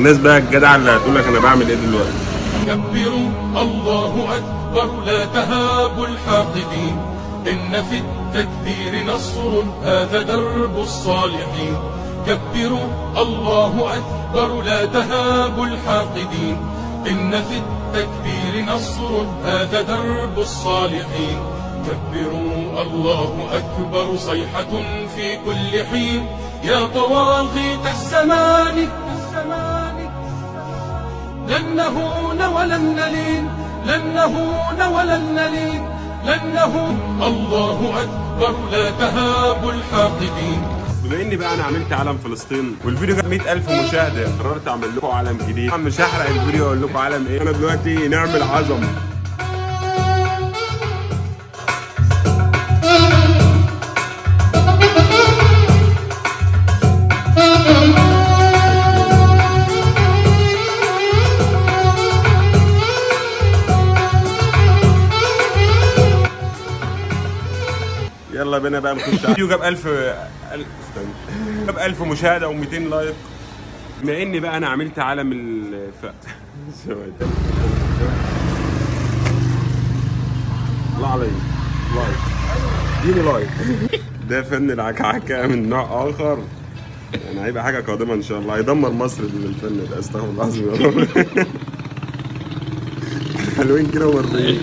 الناس بقى الجدعه اللي هتقول لك أنا بعمل إيه دلوقتي؟ كبروا الله أكبر لا تهابوا الحاقدين. إن في التكبير نصر هذا درب الصالحين. كبروا الله أكبر لا تهابوا الحاقدين. إن في التكبير نصر هذا درب الصالحين. كبروا الله أكبر صيحة في كل حين. يا طواغيت الزمان لن نهون ولن نلين. لن نهون ولن نلين. لن نهون. الله أكبر. لا تهابوا الحاقدين. بما إني بقى أنا عملت علم فلسطين والفيديو جاب 100000 مشاهدة قررت أعمل لكم علم جديد. مش هحرق الفيديو أقول لكم علم إيه. أنا دلوقتي نعمل عظمة. يلا بينا بقى نخش الفيديو جاب 1000 1000 استنى. جاب 1000 مشاهدة و200 لايك. بما إني بقى أنا عملت علم الف. الله عليك. لايك. اديني لايك. ده فن العكعكة من نوع آخر. يعني هيبقى حاجة قادمة إن شاء الله. هيدمر مصر الفن ده. استغفر الله العظيم يا رب. حلوين كده ومرضيين.